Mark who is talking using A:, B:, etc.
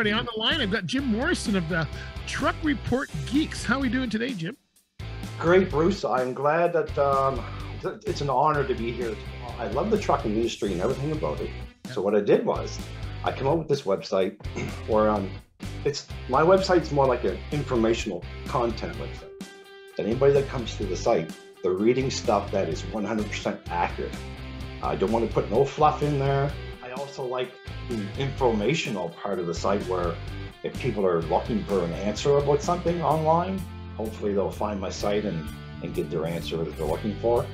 A: everybody. On the line, I've got Jim Morrison of the Truck Report Geeks. How are we doing today, Jim?
B: Great, Bruce. I'm glad that um, it's an honor to be here. I love the trucking industry and everything about it. So what I did was I came up with this website where um, it's my website's more like an informational content website. Anybody that comes to the site, they're reading stuff that is 100% accurate. I don't want to put no fluff in there. I also like informational part of the site where if people are looking for an answer about something online, hopefully they'll find my site and, and get their answer that they're looking for.